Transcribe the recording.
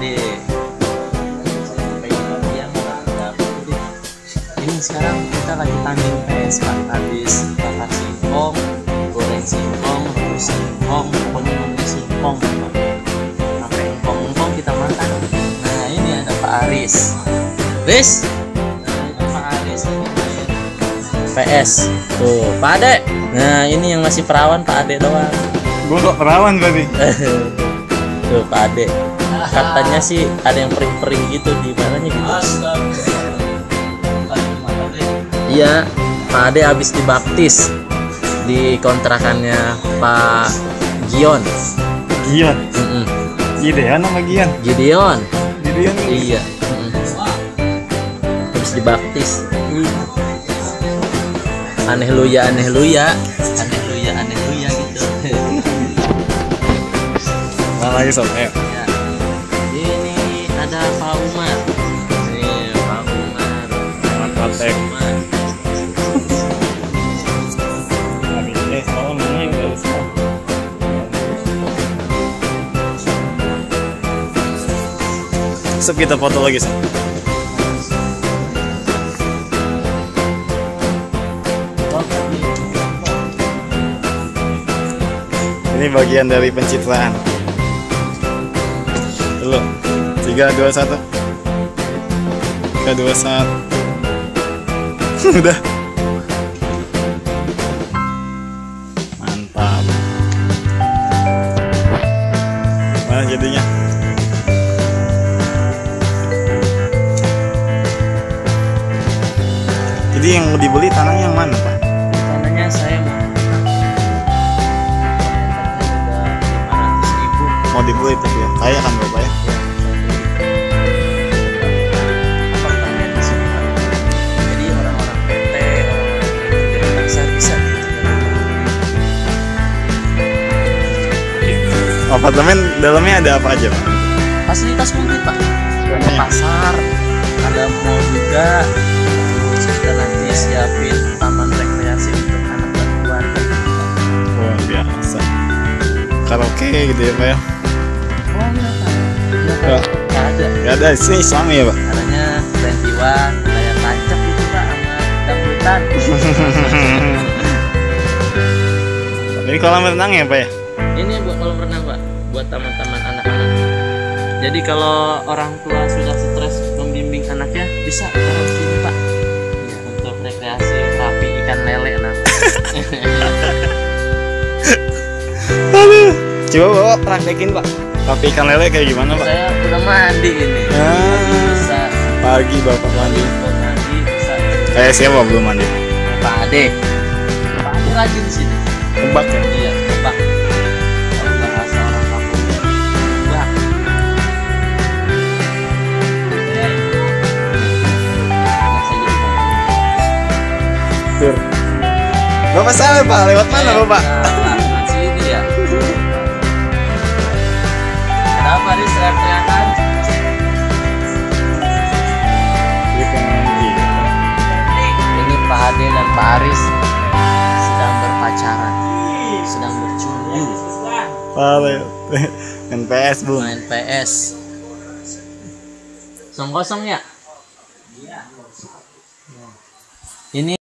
deh ini sekarang kita lagi tanding PS Pak. Habis bakar singkong goreng singkong rebus singkong pokoknya namanya singkong. Sampai singkong singkong kita makan. Nah ini ada Pak Aris. Aris? Nah, PS tuh Pak Ade nah ini yang masih perawan Pak Ade doang. Gua kok perawan tadi tuh Pak Ade katanya sih ada yang pering-pering gitu di mananya gitu iya Pak Ade habis dibaptis di kontrakannya Pak Gion Gion. Mm-mm. Gideon sama Gian. Gideon Gideon iya Mm. habis dibaptis aneh lu ya aneh lu ya aneh lu ya aneh lu ya gitu Mana lagi sob? Ayo. Ya. Ini ada Pak Umar. Pak. Habis eh sob? Sob kita foto lagi sob. Ini bagian dari pencitraan. Dulu. Tiga, dua, satu. Tiga, dua, satu. Udah. Mantap. Mana jadinya? Jadi yang dibeli tanahnya yang mana, Pak? Apartemen dalamnya ada apa aja, Pak? Fasilitas komplit pak. Ada Banyak. pasar, ada mall juga. Terus kita nanti siapin taman rekreasi untuk anak dan keluarga. Luar biasa. Karaoke gitu ya, Pak ya? Oh enggak pak. Enggak, Enggak. Pak. Enggak ada. Gak ada, sini Islami ya, Pak? Caranya Rentiwan kayak tancap gitu pak sama dangdutan. Ini kolam renang ya, Pak ya? Ini buat kolam renang pak, buat taman-taman anak-anak. Jadi kalau orang tua sudah stres membimbing anaknya, bisa taruh sini pak. Ya, untuk rekreasi terapi ikan lele nah. Aduh. Coba Bapak praktekin, Pak. Tapi ikan lele kayak gimana, Pak? Saya udah mandi ini. Ah. Bisa Pagi Bapak mandi. mandi bisa. Kayak siapa belum mandi? Pak Ade. Pak Ade rajin sini. Tebak ya? Iya, Bapak salah, Pak. Lewat mana, Eh, Bapak? lewat sini ya. Ada apa nih teriak-teriakan? Ini Pak Ade dan Pak Aris sedang berpacaran, sedang bercumbu, Salah. NPS, Bung. main PS. Kosong kosong ya? Ini